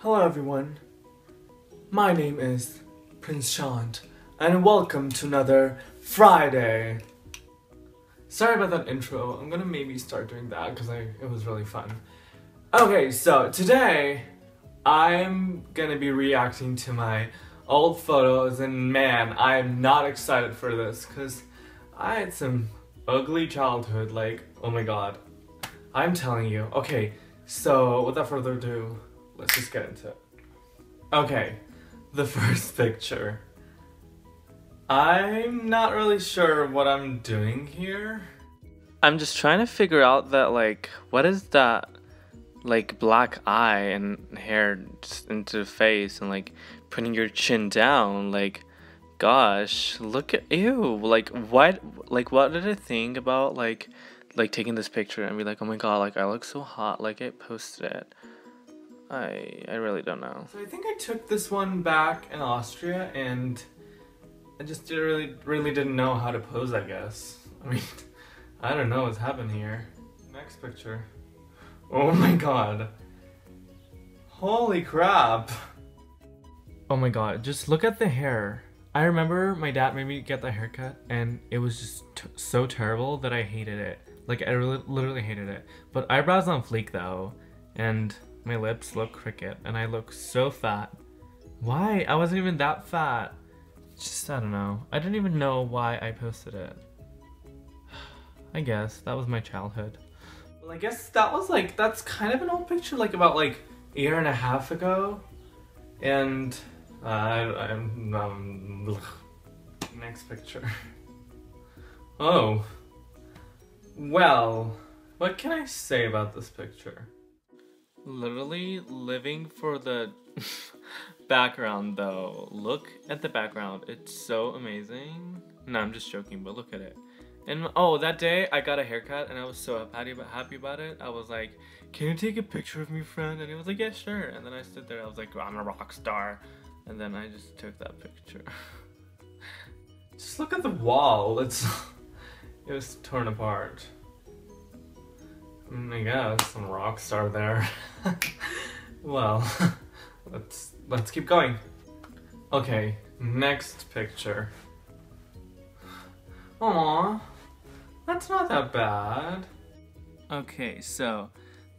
Hello everyone. My name is Prince Shant and welcome to another Friday. Sorry about that intro. I'm gonna maybe start doing that because it was really fun. Okay, so today I'm gonna be reacting to my old photos and man, I am not excited for this because I had some ugly childhood, like, oh my god. I'm telling you. Okay, so without further ado, let's just get into it. Okay, the first picture. I'm not really sure what I'm doing here. I'm just trying to figure out that, like, what is that, like, black eye and hair into the face and, like, putting your chin down? Like, gosh, look at, you. like, what, like, what did I think about, like, like, taking this picture and be like, oh my god, like, I look so hot, like, I posted it. I I really don't know. So I think I took this one back in Austria and I just really really didn't know how to pose I guess. I mean I don't know what's happened here. Next picture. Oh my god. Holy crap. Oh my god, just look at the hair. I remember my dad made me get the haircut and it was just so terrible that I hated it. Like I really, literally hated it. But eyebrows on fleek though. And my lips look crooked and I look so fat. Why? I wasn't even that fat. Just, I don't know. I didn't even know why I posted it. I guess that was my childhood. Well, I guess that was like, that's kind of an old picture, like about like a year and a half ago. And uh, I, I'm, um, next picture. Oh. Well, what can I say about this picture? Literally living for the background though. Look at the background. It's so amazing. No, I'm just joking, but look at it. And oh, that day I got a haircut and I was so happy about, happy about it. I was like, can you take a picture of me, friend? And he was like, yeah, sure. And then I stood there. I was like, I'm a rock star. And then I just took that picture. just look at the wall. It's it was torn apart. Mm, I guess some rock star there. well, let's let's keep going. Okay, next picture. Aw, that's not that bad. Okay, so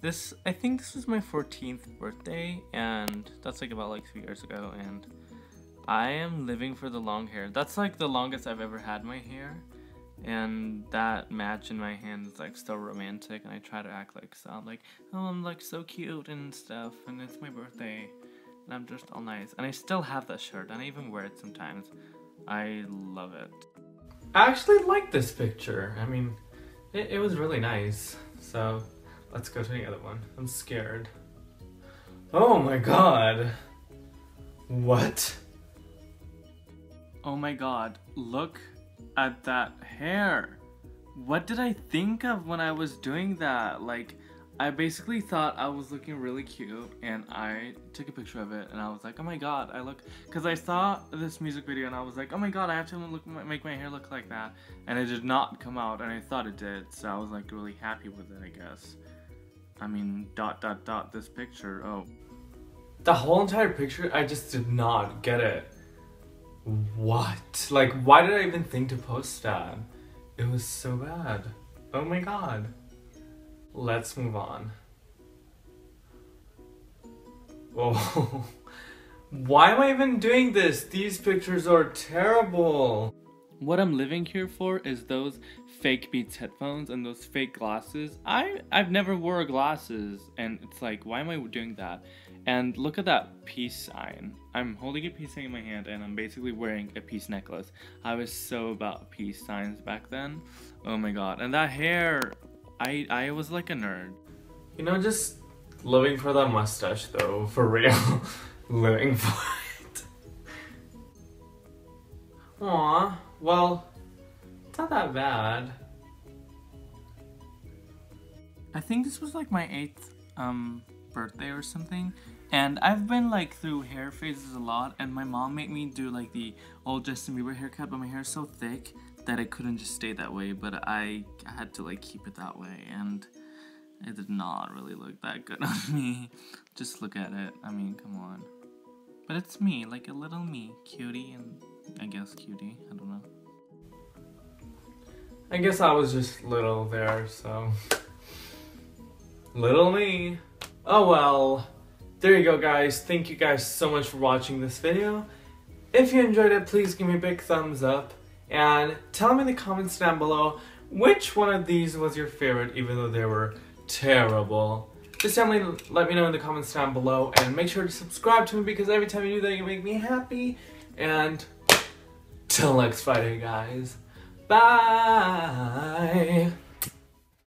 this I think this was my 14th birthday, and that's like about like three years ago, and I am living for the long hair. That's like the longest I've ever had my hair and that match in my hand is like so romantic and I try to act like so I'm like oh I'm like so cute and stuff and it's my birthday and I'm just all nice. And I still have that shirt and I even wear it sometimes. I love it. I actually like this picture. I mean it, it was really nice. So let's go to the other one. I'm scared. Oh my god. What? Oh my god. Look at that hair. What did I think of when I was doing that? Like, I basically thought I was looking really cute and I took a picture of it and I was like, oh my god, I look, because I saw this music video and I was like, oh my god, I have to look, make my hair look like that. And it did not come out and I thought it did, so I was like really happy with it, I guess. I mean, dot dot dot, this picture, oh. The whole entire picture, I just did not get it. What? Like, why did I even think to post that? It was so bad. Oh my god. Let's move on. Oh. why am I even doing this? These pictures are terrible. What I'm living here for is those fake Beats headphones and those fake glasses. I I've never wore glasses and it's like why am I doing that? And look at that peace sign. I'm holding a peace sign in my hand and I'm basically wearing a peace necklace. I was so about peace signs back then. Oh my god. And that hair, I I was like a nerd. You know, just living for that mustache though, for real. living for it. Aw, well, it's not that bad. I think this was like my eighth um birthday or something and I've been like through hair phases a lot and my mom made me do like the old Justin Bieber haircut but my hair is so thick that it couldn't just stay that way but I had to like keep it that way and it did not really look that good on me. Just look at it. I mean, come on. But it's me, like a little me. Cutie and I guess cutie. I don't know. I guess I was just little there, so. Little me. Oh well. There you go, guys. Thank you guys so much for watching this video. If you enjoyed it, please give me a big thumbs up. And tell me in the comments down below which one of these was your favorite, even though they were terrible. Just definitely let me know in the comments down below and make sure to subscribe to me because every time you do that you make me happy. And till next Friday guys. Bye.